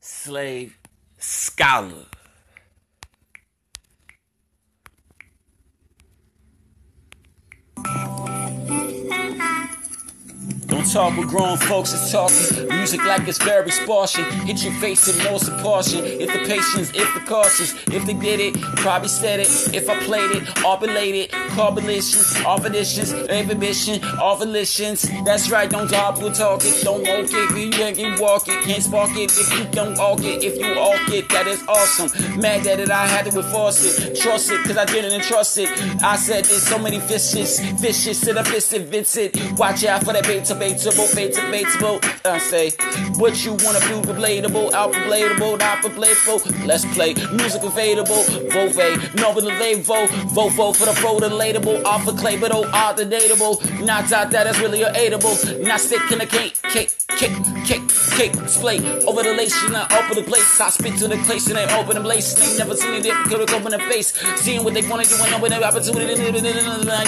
slave scholar. Don't talk with grown folks, it's talking. Music like it's very sparse. Hit your face in more proportion. If the patience, if the cautious, if they did it, probably said it. If I played it, all belated, carbolations, off additions, inhibition, off volitions. That's right, don't talk with talk it. Don't walk it, you can't walk it. Can't spark it if you don't walk it. If you walk it, that is awesome. Mad at it, I had to enforce it. Trust it, cause I didn't entrust it. I said there's so many fishes, fishes to the fisted Vincent. Watch out for that beta debatable, fate debatable. I say, what you wanna do, relatable, out relatable, not relatable. Let's play music available, Vove, novel vote, vote, for the pro relatable, off clay, but oh, dateable. Not out that is really a aidable, not sticking the cake, cake kick, kick, kick, display over the lace, you not open the place. I spit to the place and they open the place. They never seen it, could have open the face. Seeing what they wanna do and open the opportunity.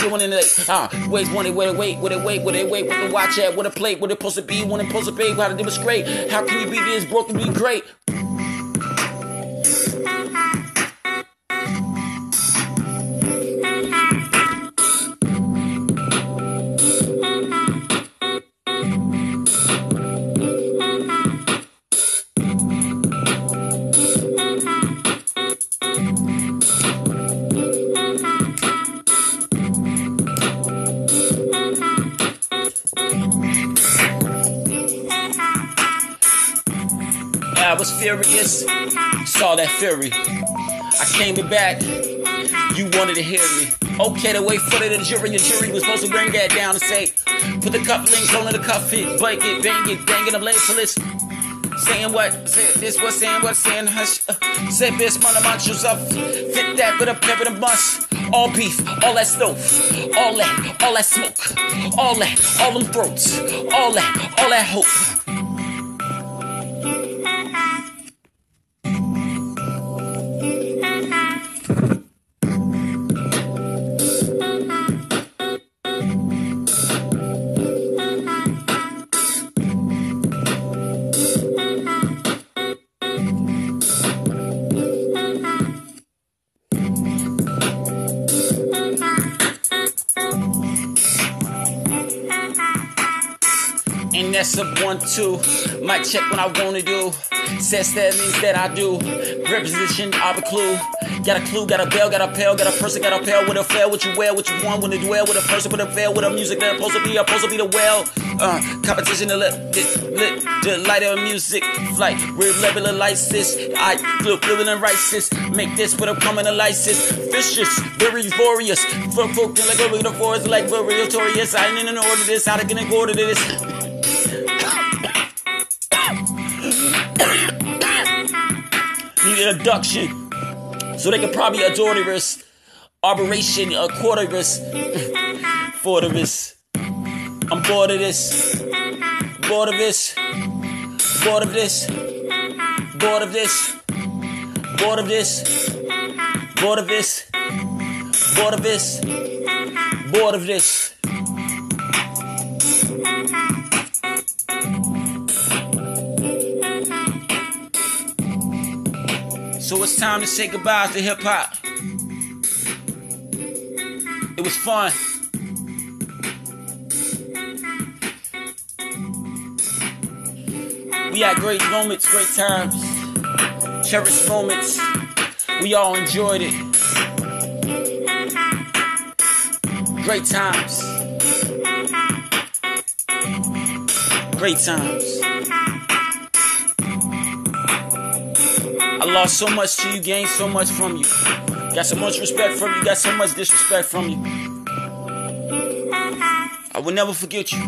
You want to ah, wait, want it, wait, wait, wait, wait, wait, wait, with the watch at, with a plate, what it supposed to be, when it supposed to be, how to demonstrate. How can you be this broken, be great? I was furious, saw that fury. I came back, you wanted to hear me. Okay, the wait for the jury, the jury was supposed to bring that down and say, put the cufflinks on the cuff it, blank it, bang it, bang it, I'm late for this. Saying what, say this, what, saying what, saying hush. Uh, say this, man, I'm yourself. Fit that with a pepper and bus. All beef, all that stove, all that, all that smoke, all that, all them throats, all that, all that hope. And that's a one, two. Might check what I wanna do. Says that means that I do. Reposition, I have a clue. Got a clue, got a bell, got a pail, got a person, got a pail with a fail, what you wear, what you want, when to dwell with a person, with a veil, with a music that supposed to be, supposed to be the well. Uh, competition, the lit, lit, the light of music, flight, we're level of license. I feel feeling and righteous. Make this, but I'm coming to license. Vicious, very furious. From folk like over the forest, like very notorious. I ain't in an order this, how to get an order to this. Need an abduction. So they could probably adore this. Operation a quarter this. For this. I'm bored of this. Bored of this. Bored of this. Bored of this. Bored of this. Bored of this. Bored of this. Bored of this. So it's time to say goodbye to hip hop. It was fun. We had great moments, great times, cherished moments. We all enjoyed it. Great times. Great times. I lost so much to you, gained so much from you. Got so much respect from you, got so much disrespect from you. I will never forget you.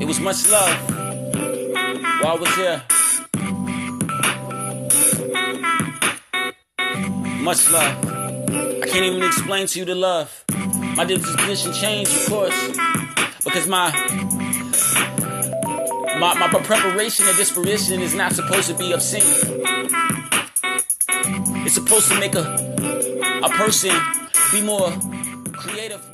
It was much love while I was here. Much love. I can't even explain to you the love. My disposition changed, of course because my my, my preparation and disposition is not supposed to be obscene. It's supposed to make a a person be more creative.